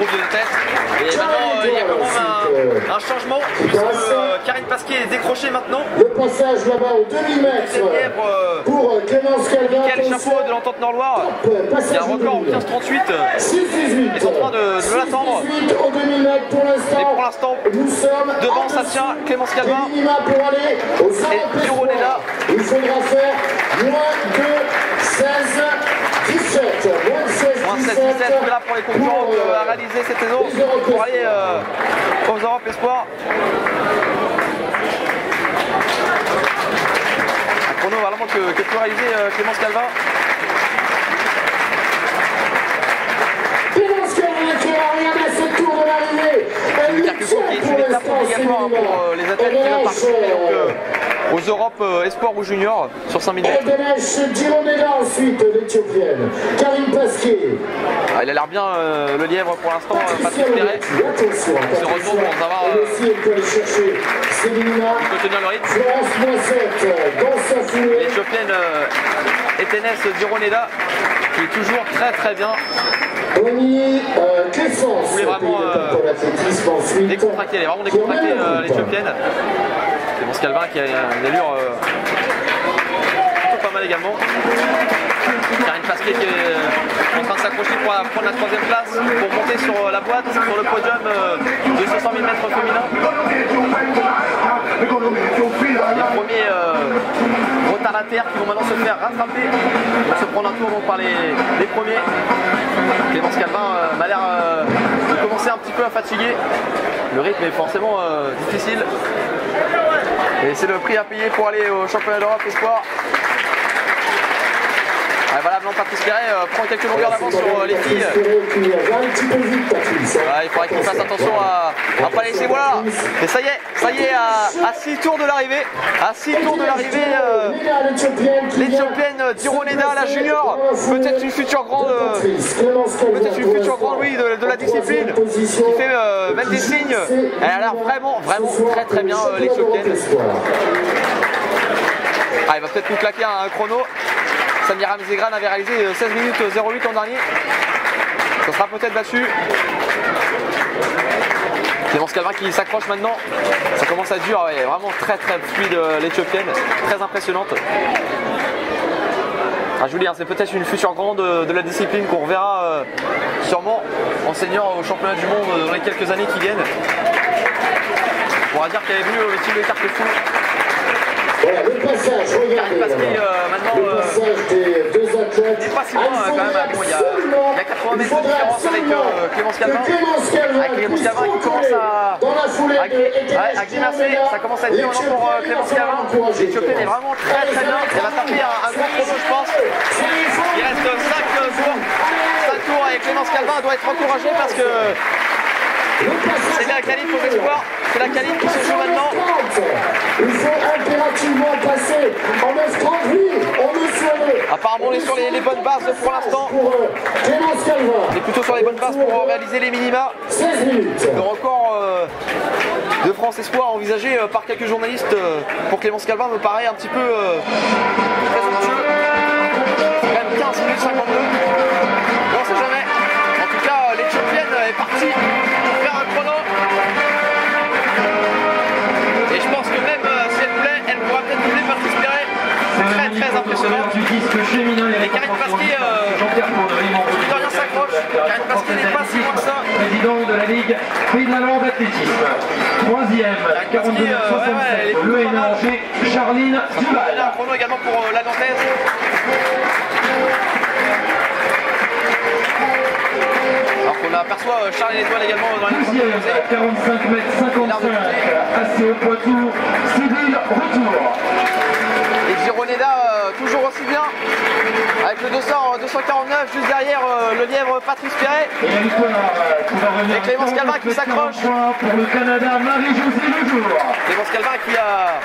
groupe de tête. Et maintenant, il y a quand même un, un changement, puisque euh, Karine Pasquier est décrochée maintenant. Le passage là-bas au demi-mètre euh, pour euh, Clémence Calvin. Michael Chapeau de l'entente Nord-Loire, qui a un record en 15-38. 6-18. Ils sont en train de, l'attendre. 6-18 au demi-mètre pour l'instant. Devant, ça tient Clémence Calvin. des minima pour aller au Saint Duro est là. Il faudra faire moins de 16 Moins 16 17. 17 là pour les concurrents pour, euh, à réaliser cette saison pour aller euh, aux Europes Espoir. Un chrono vraiment que, que peut réaliser euh, Clémence Calvin. Clémence Calvin qui va regarder ce tour de l'arrivée. Le qui est une pour étape obligatoire pour euh, les athlètes qui veulent participer donc, euh, aux Europes euh, Espoir ou Junior sur 5000 mètres. Dironeda ensuite, l'Éthiopienne. Pasquier. Ah, il a l'air bien euh, le lièvre pour l'instant, euh, Patrick Perret. Attention. se retourne pour savoir, euh, aussi, elle peut aller chercher. Il peut tenir le rythme. Florence Moissette dans sa foulée. L'Éthiopienne euh, Etenes Dironeda qui est toujours très très bien Bonnie euh, Clessens. voulez vraiment, euh, décontractée, elle est vraiment décontractée Qui emmène euh, le groupe. l'Éthiopienne. Clémence Calvin qui a une allure euh, pas mal également. Karine Pasquet qui est euh, en train de s'accrocher pour prendre la troisième place pour monter sur la boîte, sur le podium euh, de 500 000 mètres féminin. Les premiers euh, retardataires qui vont maintenant se faire rattraper, vont se prendre un tour par les, premiers. Clémence Calvin m'a l'air de commencer un petit peu à fatiguer. Le rythme est forcément difficile. Et c'est le prix à payer pour aller au championnat d'Europe Espoir. Ah, voilà, Blanc Patrice Perret euh, prend quelques longueurs d'avance sur euh, les filles. Ouais, il faudrait qu'il fasse attention à ne pas laisser. Voilà. Et ça y est, ça y est, à 6 tours de l'arrivée. À 6 tours de l'arrivée, euh, l'Éthiopienne Dironeda, la junior, peut-être une future grande. Peut-être une future grande, oui, de, de la discipline, qui fait euh, même des signes. Elle a l'air vraiment, vraiment très très bien, l'Éthiopienne. Ah, il va peut-être nous claquer un chrono. Samira Mzegran avait réalisé euh, 16 minutes 08 en dernier. Ça sera peut-être battu. Clémence Calvin qui s'accroche maintenant. Ça commence à être dur, ouais, vraiment très très fluide euh, l'éthiopienne, très impressionnante. Ah, je vous dis, hein, c'est peut-être une future grande de, la discipline qu'on reverra euh, sûrement en senior au championnat du monde euh, dans les quelques années qui viennent. On pourra dire qu'elle est venue au team de Carquefou. Voilà, le passage, regardez. Pasquier, là-bas. euh, maintenant, Le euh, passage des deux athlètes. c'est pas si loin, hein, quand même. Bon, il y a- il y a 80 mètres de différence avec, euh, Clémence Calvin. Avec Clémence Calvin qui commence à- Dironeda. ça commence à être maintenant pour euh, Clémence Calvin. L'Éthiopienne est vraiment très très bien. Elle va taper un, un gros chrono, je pense. Il reste 5 tours. 5 tours et Clémence Calvin doit être encouragée parce que c'est la qualif aux espoirs. C'est la qualif qui se joue maintenant. Il faut impérativement passer en 9.30. Oui, on le souhaite. Apparemment, on est sur les, les bonnes bases pour l'instant. Pour euh. On est plutôt sur les bonnes bases pour euh, réaliser les minima. 16 minutes. Le record euh, de France Espoir envisagé euh, par quelques journalistes euh, pour Clémence Calvin me paraît un petit peu présomptueux. Même 15 minutes 52. Impressionnant. du disque féminin Et Karine Pasquier, euh, Jean-Pierre Courderie, qui de rien s'accroche. Karine Pasquier n'est pas si loin que ça. président de la Ligue Pays de la Lande d'athlétisme. Troisième, la 42 Pasquier, euh, le. NRG, Charline On a Duval. un chrono également pour euh, la Nantaise. Alors qu'on aperçoit euh, Charles et l'Étoile également dans la Deuxième, 45 mètres 55, assez au Poitou, Cédille, retour. Gironeda euh, toujours aussi bien. Avec le 200, euh, 249 juste derrière euh, le lièvre Patrice Perret. Et Clémence Calvin qui s'accroche. pour le Canada, Marie-Josée Lejour. Clémence Calvin qui a,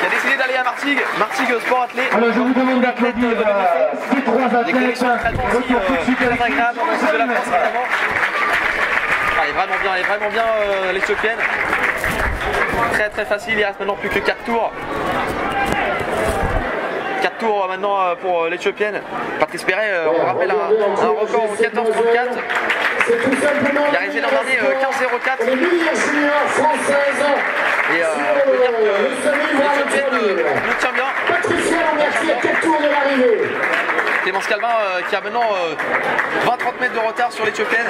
qui a décidé d'aller à Martigues. Martigues Sport Athlé. Alors je vous demande d'applaudir euh, ces trois athlètes. aussi euh, très agréables de la France 100 mètres. évidemment. Ah, elle est vraiment bien, elle est vraiment bien euh, l'Éthiopienne. Très très facile, il reste maintenant plus que 4 tours. 4 tours euh, maintenant euh, pour euh, l'Éthiopienne. Patrice Perret, on rappelle un, record 14-34. C'est simplement Il a réalisé l'an dernier euh, 15-04. Les meilleures juniors françaises. Et on peut tient bien. Calvin euh, qui a maintenant euh, 20-30 mètres de retard sur l'Éthiopienne.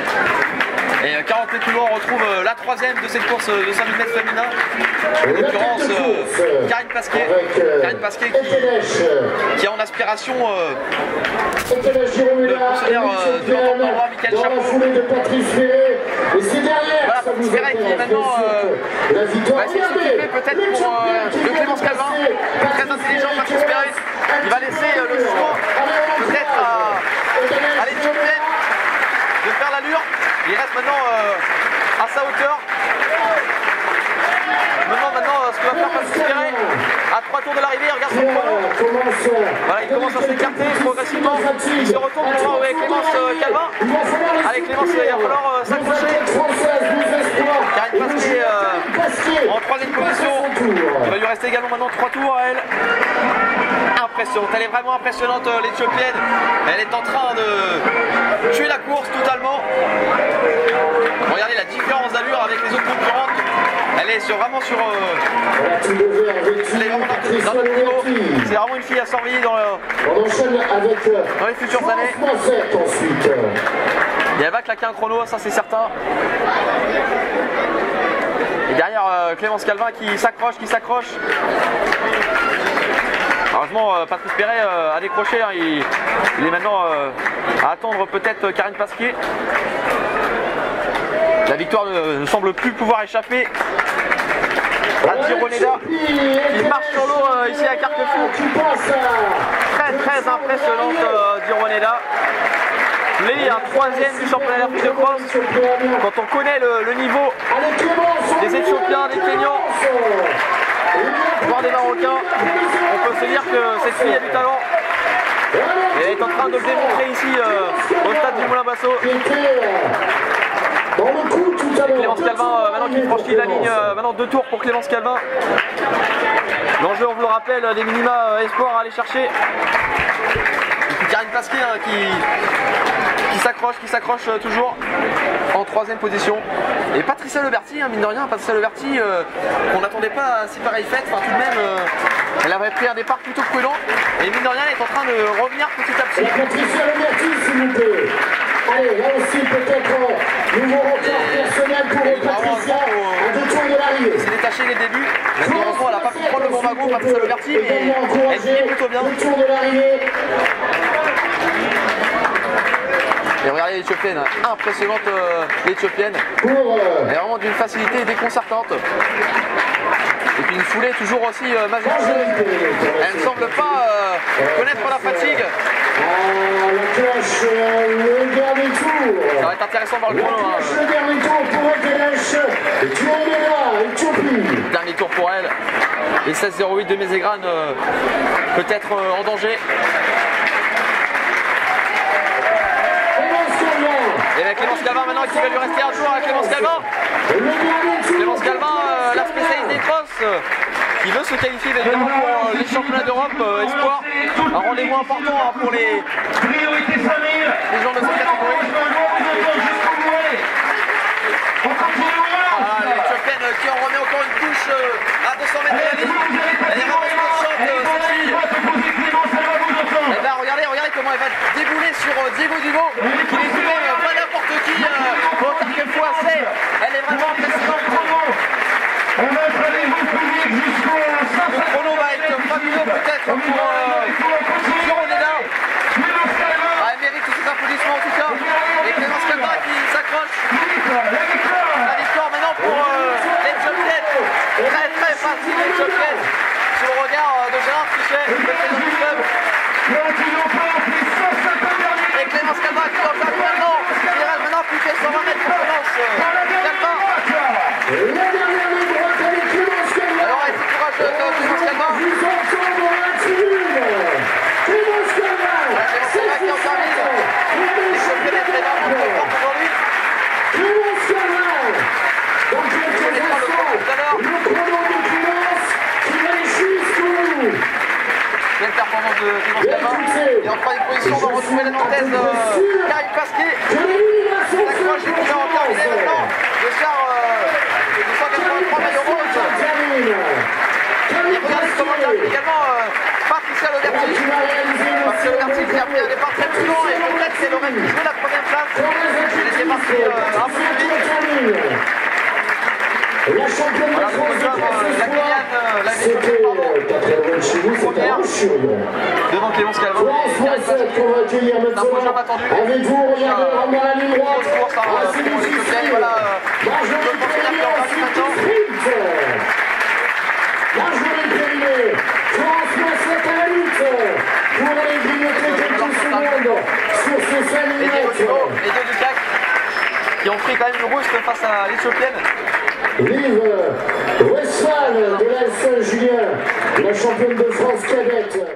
Et euh, 40 mètres plus loin, on retrouve euh, la troisième de cette course euh, de 5000 mètres féminin. En l'occurrence, euh, Karine Pasquet. Euh, Karine Pasquet qui, a en aspiration euh, Le euh, de l'Entente-Roi, Michael Chapeau. foulée de Patrice Ferré. Et c'est derrière, Voilà, ça vous Ferré qui est maintenant, euh, la victoire. peut-être pour, euh, vient Clémence Calvin. Très intelligent, Patrice Ferré. Il va laisser euh, le soin peut-être à, à de faire l'allure. Il reste maintenant euh, à sa hauteur. Maintenant euh, ce que va faire Patrice Ferré. À trois tours de l'arrivée, il regarde son chrono. Voilà, il commence à s'écarter progressivement. Il se retourne pour est Clémence Calvin. Allez, Clémence, il va falloir s'accrocher. Pasquier, euh, en troisième position. Il va lui rester également maintenant trois tours à elle. Impressionnante, elle est vraiment impressionnante euh, l'Éthiopienne. Elle est en train de tuer la course totalement. Regardez la différence d'allure avec les autres concurrentes. Elle est sur, vraiment sur. euh, elle est vraiment dans, dans notre niveau. C'est vraiment une fille à surveiller dans, euh, dans les futures années. Et elle va claquer un chrono, ça c'est certain. Et derrière Clémence Calvin qui s'accroche, qui s'accroche. Heureusement, euh, Patrice Perret euh, a décroché. hein. il, est maintenant euh, à attendre peut-être Karine Pasquier. La victoire ne, semble plus pouvoir échapper à Gironeda qui marche sur l'eau ici à Carquefou. Très très impressionnante euh, Gironeda. Lui, un troisième du championnat de cross. Quand on connaît le, niveau Des Éthiopiens, des Kenyans. Voire des Marocains, on peut se dire que cette fille a du talent. Et elle est en train de le démontrer ici euh, au stade du Moulin Basso. Clémence Calvin, euh, maintenant qui franchit la ligne, euh, maintenant deux tours pour Clémence Calvin. L'enjeu, on vous le rappelle, des minima euh, espoir à aller chercher. Et Karine Pasquier hein, qui, qui s'accroche, qui s'accroche euh, toujours en troisième position. Et Patricia Leberti, hein, mine de rien, Patricia Leberti, euh, qu'on n'attendait pas à si pareille fête, enfin tout de même, euh, elle avait pris un départ plutôt prudent. Et mine de rien, elle est en train de revenir petit à Et petit. Patricia Lemerti, s'il vous plaît. Allez, là aussi peut-être euh, nouveau record personnel pour Et Patricia à deux tours de l'arrivée. s'est détachée les débuts. Malheureusement, elle n'a pas pu prendre le bon wagon, Patricia Leberti, mais elle finit plutôt bien. Le tour de l'arrivée. Et regardez l'Éthiopienne, impressionnante euh, l'Éthiopienne. Euh, Elle est vraiment d'une facilité déconcertante. Et puis une foulée toujours aussi euh, majestueuse. Elle ne semble pas euh, connaître la fatigue. tour. Ça va être intéressant de voir le chrono. hein. le dernier tour pour Ekenesh. Dernier tour pour elle. Et 16-08 de Mézégran euh, peut-être en danger. Clémence Calvin. Et avec Clémence Calvin maintenant qui va lui rester un tour avec Clémence tour. Clémence Calvin, euh, la spécialiste des crosses, euh, qui veut se qualifier évidemment pour euh, les championnats d'Europe euh, Espoir. Un rendez-vous important hein, pour les, Priorité 5000. les gens de cette catégorie. Ah, euh, qui en remet encore une couche euh, à 200 mètres de la ligne. Elle est vraiment euh, cette fille. Et là, regardez, regardez comment elle va débouler sur euh, Diego n'est tout de même pas n'importe qui euh, c'est. Elle est vraiment impressionnante. On a un rendez-vous public jusqu'au Le 5 chrono va être fabuleux peut-être pour euh, Gironeda. Ah, elle mérite tous ces applaudissements en tout cas. Et Clémence Calva qui s'accroche. La victoire maintenant pour euh, l'Éthiopienne. Très très facile l'Éthiopienne. Sur le regard euh, de Gérard Fichet, le président du club. Et Clémence Calva qui doit faire maintenant. Il reste maintenant plus que 120 mètres pour Clémence euh, Calva. La performance de Et en position, on va retrouver la nantaise Kai Pasquier. En maintenant. Le char euh, de 183 maillots. Et regardez comment également Patricia Patricia qui a pris un départ très prudent et peut-être c'est l'aurait qui joue la première place. Était. La championne de France de euh, classe espoir, Guyane, euh, c'était euh, pas très loin de chez vous, c'était Première. en Chaude. Devant Clémence Calvin. France Française maintenant. Avec vous, regardez, Euh, rentre dans la ligne droite. Ah, euh, Marjorie a ensuite qui sprint. Marjorie France Française à la lutte. Pour aller grignoter quelques secondes sur ces 5 Et et Diego Ducac qui ont pris quand même le rouge face à l'Éthiopienne. Liv Westphal de la Saint-Julien, la championne de France cadette.